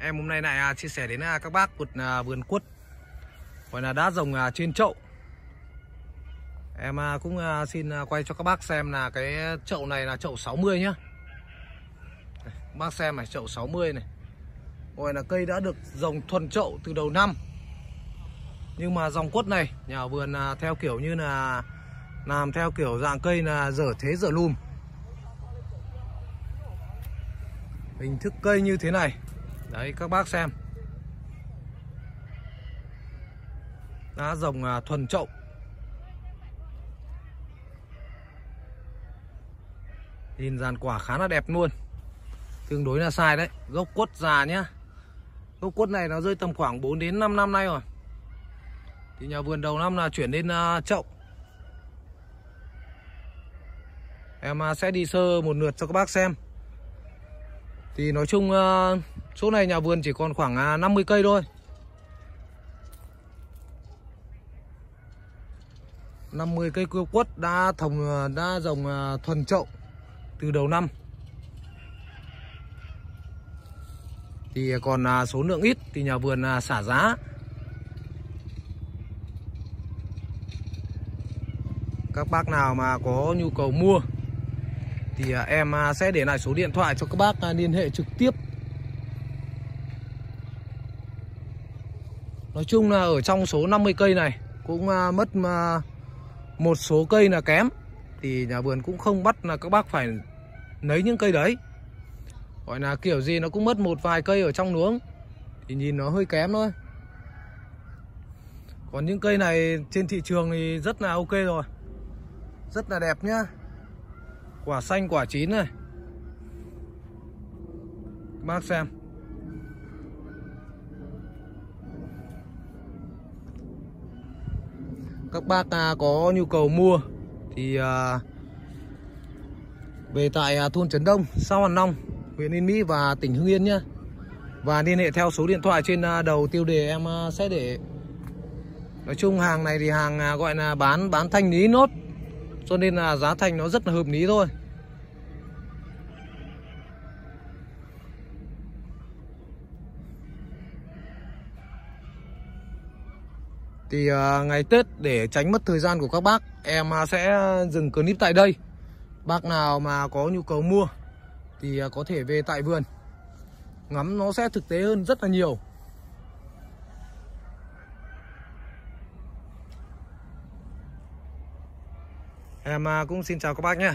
Em hôm nay lại à, chia sẻ đến à, các bác một à, vườn quất gọi là đá rồng trên chậu. Em cũng xin quay cho các bác xem là cái chậu này là chậu 60 nhá. Các bác xem này, chậu 60 này. Gọi là cây đã được rồng thuần chậu từ đầu năm. Nhưng mà dòng quất này nhà vườn theo kiểu như là làm theo kiểu dạng cây là dở thế dở lùm. Hình thức cây như thế này Đấy, các bác xem. Đá rồng à, thuần trậu Nhìn dàn quả khá là đẹp luôn. Tương đối là sai đấy. Gốc quất già nhá. Gốc quất này nó rơi tầm khoảng 4 đến 5 năm nay rồi. Thì nhà vườn đầu năm là chuyển lên à, chậu. Em à, sẽ đi sơ một lượt cho các bác xem thì nói chung ờ, chỗ này nhà vườn chỉ còn khoảng à, 50 cây thôi. 50 cây cua quất đã thồng ờ, đã rồng ờ, thuần chậu từ đầu năm. Thì còn à, số lượng ít thì nhà vườn à, xả giá. Các bác nào mà có nhu cầu mua thì à, em à, sẽ để lại số điện thoại cho các bác à, liên hệ trực tiếp. Nói chung là ở trong số 50 cây này cũng mất một số cây là kém. Thì nhà vườn cũng không bắt là các bác phải lấy những cây đấy. Gọi là kiểu gì nó cũng mất một vài cây ở trong luống. Thì nhìn nó hơi kém thôi. Còn những cây này trên thị trường thì rất là ok rồi. Rất là đẹp nhá. Quả xanh, quả chín này. Các bác xem. Các bác có nhu cầu mua Thì à, Về tại à, thôn Trấn Đông, Xã Hoàn Long, Huyện Yên Mỹ và tỉnh Hưng Yên nhé Và liên hệ theo số điện thoại trên à, đầu tiêu đề em sẽ để. Nói chung hàng này thì hàng gọi là bán bán thanh lý nốt cho nên là giá thành nó rất là hợp lý thôi. Thì à, ngày Tết để tránh mất thời gian của các bác, Em à, sẽ dừng clip tại đây. Bác nào mà có nhu cầu mua Thì à, có thể về tại vườn. Ngắm nó sẽ thực tế hơn rất là nhiều. Em à, cũng xin chào các bác nhé.